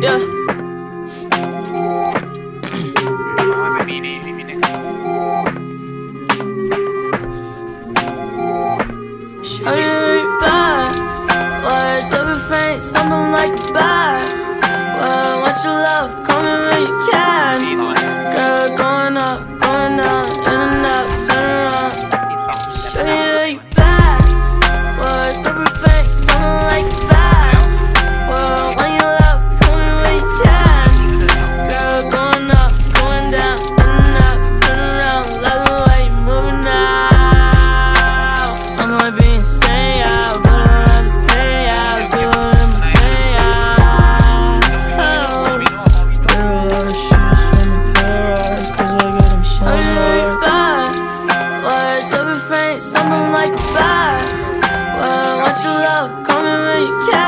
Yeah. Shut it. wanna be insane, I would rather pay out to them pay out Pearl or shoes from the hero, cause I got them shiny Words over frames, something like a buy? Well, I want your love, call me when you can.